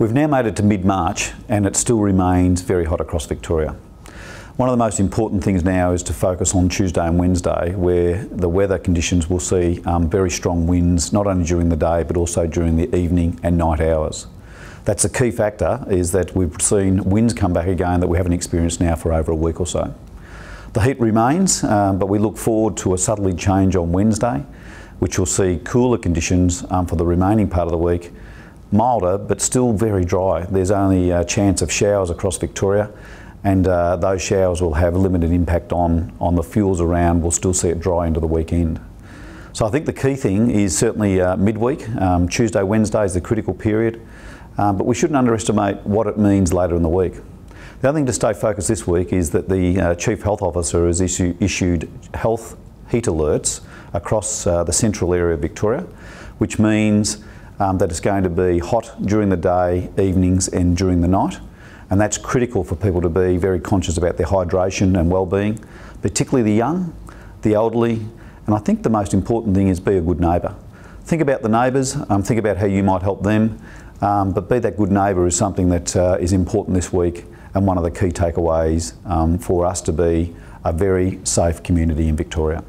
We've now made it to mid-March and it still remains very hot across Victoria. One of the most important things now is to focus on Tuesday and Wednesday where the weather conditions will see um, very strong winds not only during the day but also during the evening and night hours. That's a key factor is that we've seen winds come back again that we haven't experienced now for over a week or so. The heat remains um, but we look forward to a southerly change on Wednesday which will see cooler conditions um, for the remaining part of the week milder but still very dry. There's only a chance of showers across Victoria and uh, those showers will have limited impact on, on the fuels around. We'll still see it dry into the weekend. So I think the key thing is certainly uh, midweek. Um, Tuesday, Wednesday is the critical period, um, but we shouldn't underestimate what it means later in the week. The other thing to stay focused this week is that the uh, Chief Health Officer has issue, issued health heat alerts across uh, the central area of Victoria, which means um, that it's going to be hot during the day, evenings and during the night. And that's critical for people to be very conscious about their hydration and well-being, particularly the young, the elderly, and I think the most important thing is be a good neighbour. Think about the neighbours, um, think about how you might help them, um, but be that good neighbour is something that uh, is important this week and one of the key takeaways um, for us to be a very safe community in Victoria.